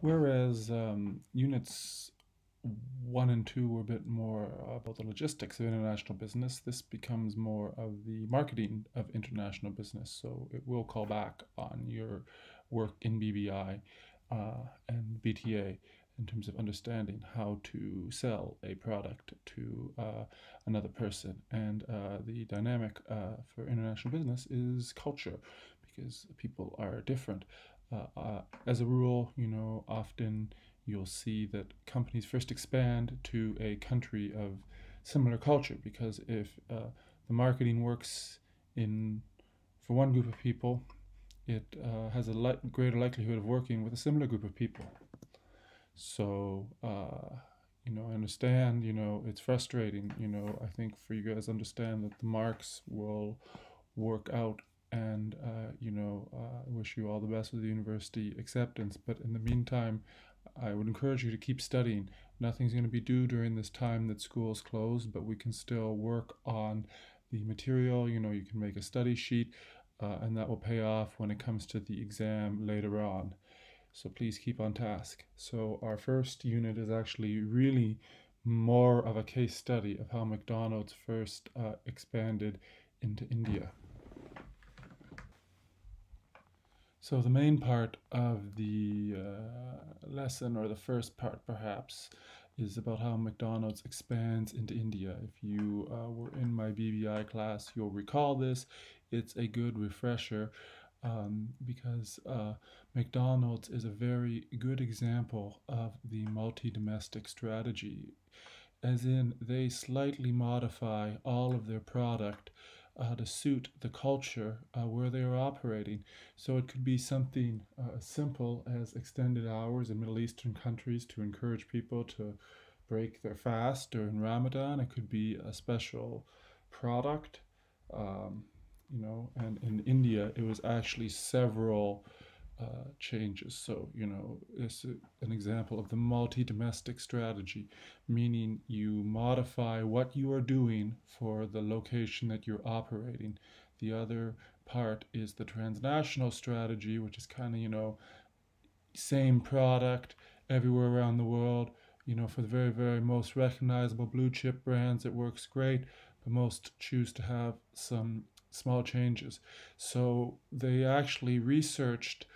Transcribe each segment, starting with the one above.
Whereas um, units one and two were a bit more about the logistics of international business. This becomes more of the marketing of international business. So it will call back on your work in BBI uh, and BTA in terms of understanding how to sell a product to uh, another person. And uh, the dynamic uh, for international business is culture because people are different. Uh, uh, as a rule, you know, often you'll see that companies first expand to a country of similar culture because if uh, the marketing works in for one group of people, it uh, has a li- greater likelihood of working with a similar group of people. So, uh, you know, I understand, you know, it's frustrating, you know, I think for you guys understand that the marks will work out and, uh, you know, uh, wish you all the best with the university acceptance. But in the meantime, I would encourage you to keep studying. Nothing's going to be due during this time that school's closed, but we can still work on the material. You know, you can make a study sheet, uh, and that will pay off when it comes to the exam later on. So please keep on task. So, our first unit is actually really more of a case study of how McDonald's first uh, expanded into India. So the main part of the uh, lesson, or the first part perhaps, is about how McDonald's expands into India. If you uh, were in my BBI class, you'll recall this. It's a good refresher um, because uh, McDonald's is a very good example of the multi domestic strategy, as in, they slightly modify all of their product uh, to suit the culture uh, where they are operating. So it could be something uh, as simple as extended hours in Middle Eastern countries to encourage people to break their fast during Ramadan. It could be a special product, um, you know, and in India it was actually several uh, changes. So, you know, it's an example of the multi domestic strategy, meaning you modify what you are doing for the location that you're operating. The other part is the transnational strategy, which is kind of, you know, same product everywhere around the world. You know, for the very, very most recognizable blue chip brands, it works great, but most choose to have some small changes. So they actually researched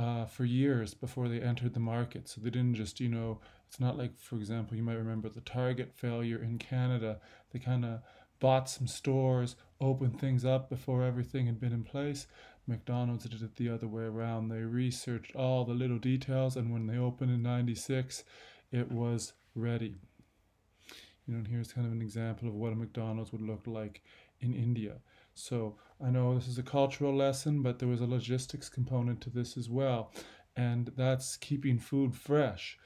uh, for years before they entered the market. So they didn't just, you know, it's not like, for example, you might remember the Target failure in Canada. They kind of bought some stores, opened things up before everything had been in place. McDonald's did it the other way around. They researched all the little details, and when they opened in 96, it was ready. You know, and here's kind of an example of what a McDonald's would look like in India. So I know this is a cultural lesson, but there was a logistics component to this as well, and that's keeping food fresh.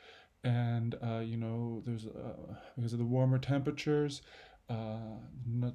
And uh, you know, there's uh, because of the warmer temperatures, uh,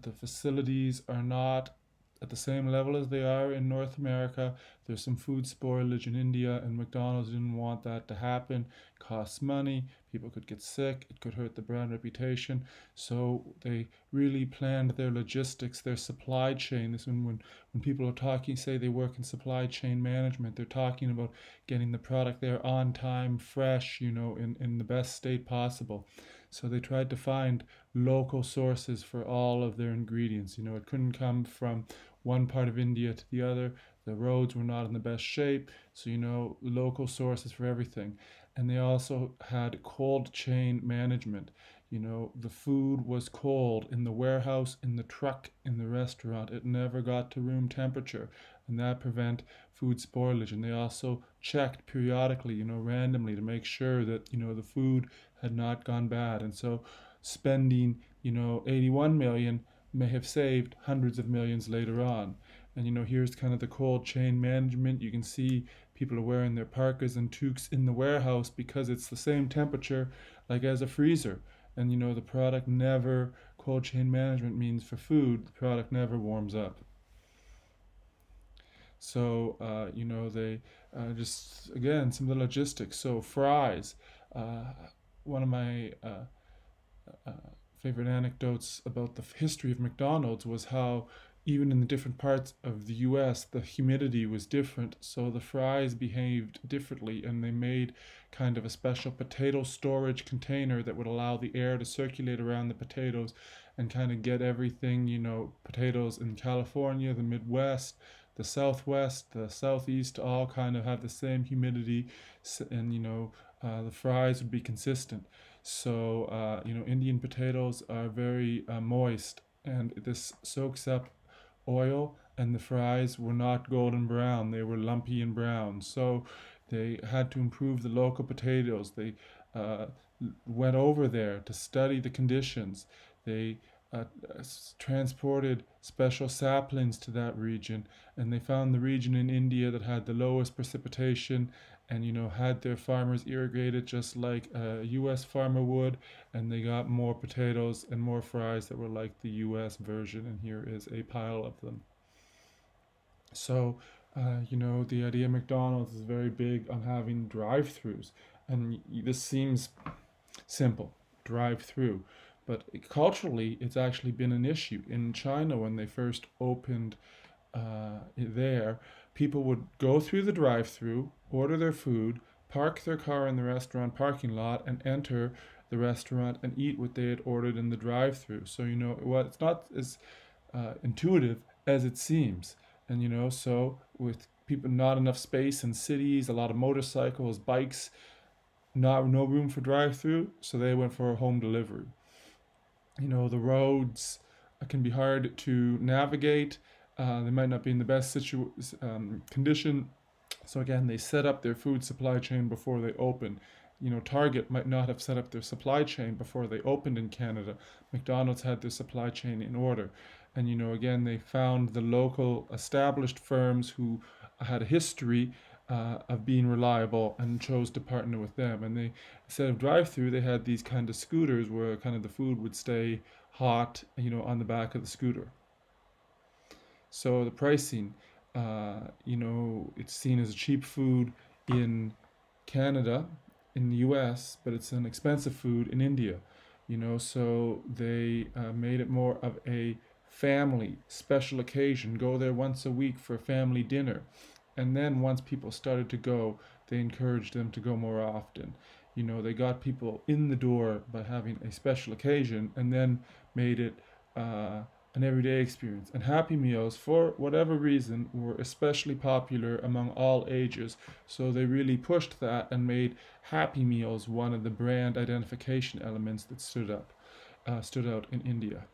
the facilities are not at the same level as they are in North America. There's some food spoilage in India, and McDonald's didn't want that to happen. It costs money, people could get sick, it could hurt the brand reputation. So they really planned their logistics, their supply chain. This when when, when people are talking, say they work in supply chain management, they're talking about getting the product there on time, fresh, you know, in, in the best state possible. So they tried to find local sources for all of their ingredients. You know, it couldn't come from one part of India to the other. The roads were not in the best shape, so you know, local sources for everything. And they also had cold chain management. You know, the food was cold in the warehouse, in the truck, in the restaurant. It never got to room temperature, and that prevent food spoilage. And they also checked periodically, you know, randomly to make sure that you know the food had not gone bad. And so, spending you know 81 million may have saved hundreds of millions later on. And you know, here's kind of the cold chain management. You can see people are wearing their parkas and toques in the warehouse because it's the same temperature like as a freezer. And you know, the product never, cold chain management means for food, the product never warms up. So, uh, you know, they uh, just, again, some of the logistics. So, fries. Uh, one of my uh, uh, favorite anecdotes about the history of McDonald's was how even in the different parts of the US, the humidity was different, so the fries behaved differently, and they made kind of a special potato storage container that would allow the air to circulate around the potatoes and kind of get everything, you know, potatoes in California, the Midwest, the Southwest, the Southeast, all kind of have the same humidity, and you know, uh, the fries would be consistent. So, uh, you know, Indian potatoes are very uh, moist and this soaks up oil and the fries were not golden brown they were lumpy and brown so they had to improve the local potatoes they uh, went over there to study the conditions they uh, transported special saplings to that region and they found the region in India that had the lowest precipitation and you know had their farmers irrigated just like a US farmer would and they got more potatoes and more fries that were like the US version and here is a pile of them. So uh, you know the idea of McDonald's is very big on having drive-throughs and this seems simple drive-through but culturally it's actually been an issue in China when they first opened uh, there people would go through the drive-through, order their food, park their car in the restaurant parking lot, and enter the restaurant and eat what they had ordered in the drive-through. So you know what? It's not as uh, intuitive as it seems, and you know so with people not enough space in cities, a lot of motorcycles, bikes, not no room for drive-through, so they went for home delivery. You know the roads can be hard to navigate uh, they might not be in the best situ- um, condition. So again, they set up their food supply chain before they open. You know, Target might not have set up their supply chain before they opened in Canada. McDonald's had their supply chain in order. And, you know, again, they found the local established firms who had a history uh, of being reliable and chose to partner with them. And they, instead of drive through, they had these kind of scooters where kind of the food would stay hot, you know, on the back of the scooter. So the pricing, uh, you know, it's seen as a cheap food in Canada, in the U.S., but it's an expensive food in India. You know, so they uh, made it more of a family special occasion. Go there once a week for a family dinner, and then once people started to go, they encouraged them to go more often. You know, they got people in the door by having a special occasion, and then made it. Uh, an everyday experience, and Happy Meals, for whatever reason, were especially popular among all ages. So they really pushed that and made Happy Meals one of the brand identification elements that stood up, uh, stood out in India.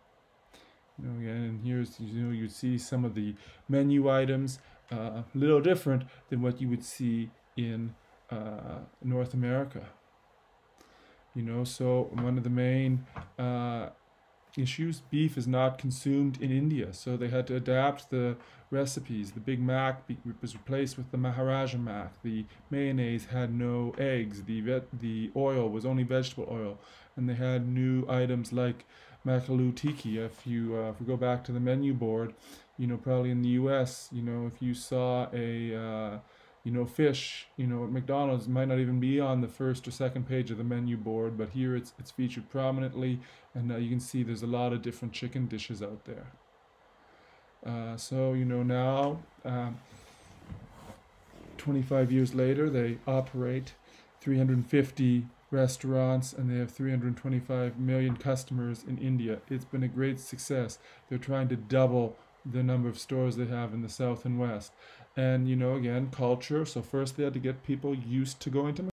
You know, and here's you know you see some of the menu items, uh, a little different than what you would see in uh, North America. You know, so one of the main uh, issues. Beef is not consumed in India, so they had to adapt the recipes. The Big Mac was replaced with the Maharaja Mac. The mayonnaise had no eggs. The the oil was only vegetable oil, and they had new items like McAloo Tikki. If you uh, if we go back to the menu board, you know probably in the U.S., you know if you saw a uh, you know, fish, you know, at McDonald's might not even be on the first or second page of the menu board, but here it's it's featured prominently, and uh, you can see there's a lot of different chicken dishes out there. Uh, so you know now, um, 25 years later, they operate 350 restaurants and they have 325 million customers in India. It's been a great success. They're trying to double the number of stores they have in the south and west. And you know, again, culture. So first they had to get people used to going to